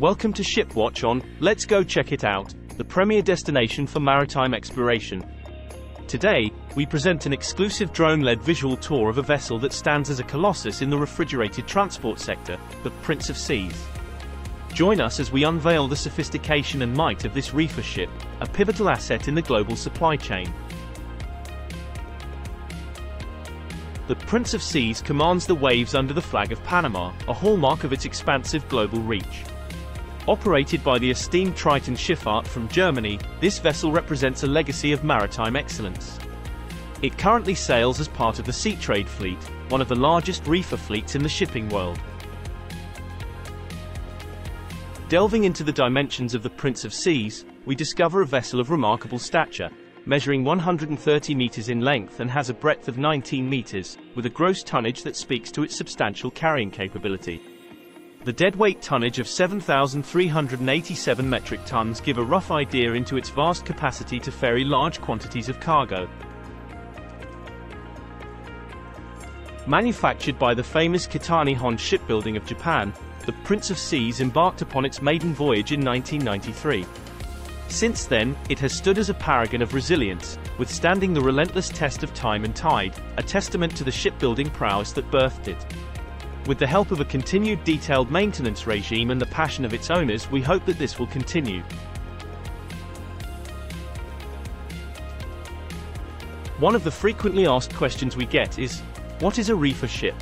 Welcome to Shipwatch on Let's Go Check It Out, the premier destination for maritime exploration. Today, we present an exclusive drone-led visual tour of a vessel that stands as a colossus in the refrigerated transport sector, the Prince of Seas. Join us as we unveil the sophistication and might of this reefer ship, a pivotal asset in the global supply chain. The Prince of Seas commands the waves under the flag of Panama, a hallmark of its expansive global reach. Operated by the esteemed Triton Schifffahrt from Germany, this vessel represents a legacy of maritime excellence. It currently sails as part of the Seatrade fleet, one of the largest reefer fleets in the shipping world. Delving into the dimensions of the Prince of Seas, we discover a vessel of remarkable stature, measuring 130 meters in length and has a breadth of 19 meters, with a gross tonnage that speaks to its substantial carrying capability. The deadweight tonnage of 7,387 metric tons give a rough idea into its vast capacity to ferry large quantities of cargo. Manufactured by the famous Kitanihon Shipbuilding of Japan, the Prince of Seas embarked upon its maiden voyage in 1993. Since then, it has stood as a paragon of resilience, withstanding the relentless test of time and tide, a testament to the shipbuilding prowess that birthed it. With the help of a continued detailed maintenance regime and the passion of its owners we hope that this will continue. One of the frequently asked questions we get is, what is a reefer ship?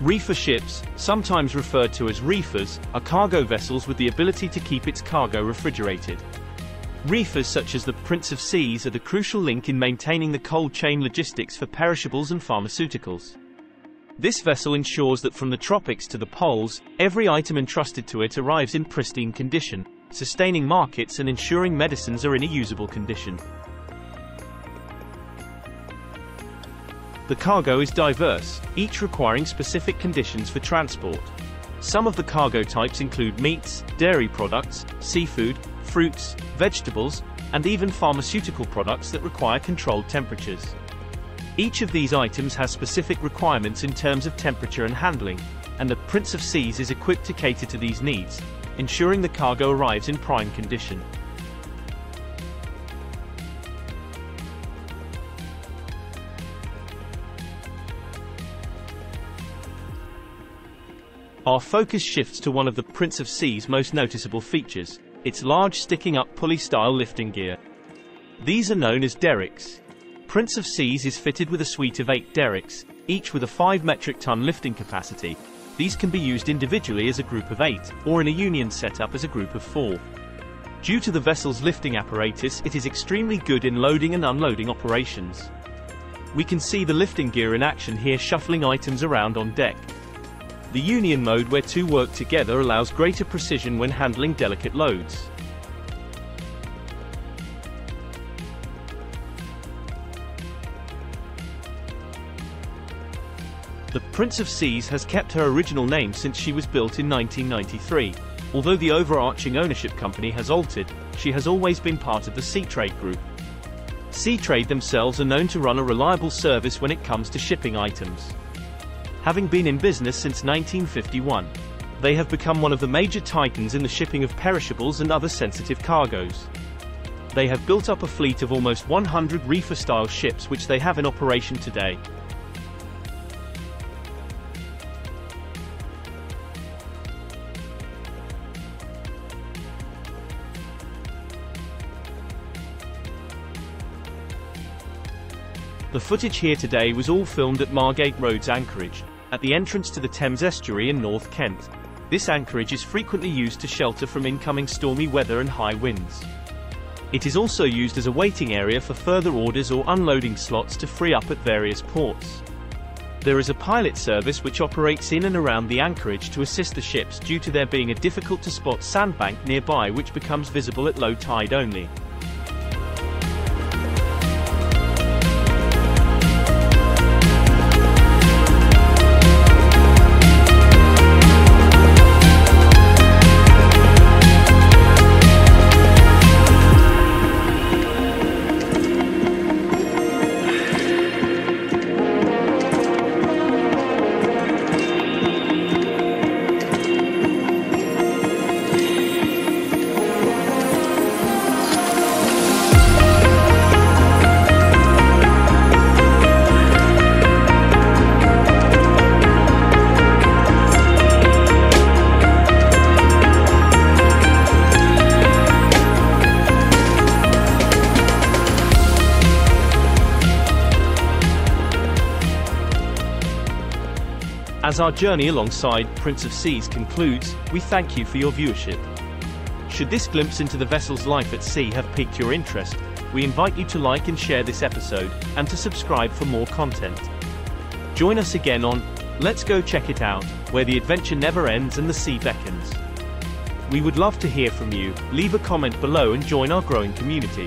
Reefer ships, sometimes referred to as reefers, are cargo vessels with the ability to keep its cargo refrigerated. Reefers such as the Prince of Seas are the crucial link in maintaining the cold chain logistics for perishables and pharmaceuticals. This vessel ensures that from the tropics to the poles, every item entrusted to it arrives in pristine condition, sustaining markets and ensuring medicines are in a usable condition. The cargo is diverse, each requiring specific conditions for transport. Some of the cargo types include meats, dairy products, seafood, fruits, vegetables, and even pharmaceutical products that require controlled temperatures. Each of these items has specific requirements in terms of temperature and handling, and the Prince of Seas is equipped to cater to these needs, ensuring the cargo arrives in prime condition. Our focus shifts to one of the Prince of Seas' most noticeable features, its large sticking-up pulley-style lifting gear. These are known as derricks, Prince of Seas is fitted with a suite of eight derricks, each with a 5 metric ton lifting capacity. These can be used individually as a group of eight, or in a union setup as a group of four. Due to the vessel's lifting apparatus, it is extremely good in loading and unloading operations. We can see the lifting gear in action here shuffling items around on deck. The union mode where two work together allows greater precision when handling delicate loads. The Prince of Seas has kept her original name since she was built in 1993. Although the overarching ownership company has altered, she has always been part of the Seatrade Group. Seatrade themselves are known to run a reliable service when it comes to shipping items. Having been in business since 1951, they have become one of the major titans in the shipping of perishables and other sensitive cargoes. They have built up a fleet of almost 100 reefer-style ships which they have in operation today. The footage here today was all filmed at Margate Roads Anchorage, at the entrance to the Thames estuary in North Kent. This anchorage is frequently used to shelter from incoming stormy weather and high winds. It is also used as a waiting area for further orders or unloading slots to free up at various ports. There is a pilot service which operates in and around the anchorage to assist the ships due to there being a difficult to spot sandbank nearby which becomes visible at low tide only. As our journey alongside Prince of Seas concludes, we thank you for your viewership. Should this glimpse into the vessel's life at sea have piqued your interest, we invite you to like and share this episode, and to subscribe for more content. Join us again on Let's Go Check It Out, where the adventure never ends and the sea beckons. We would love to hear from you, leave a comment below and join our growing community.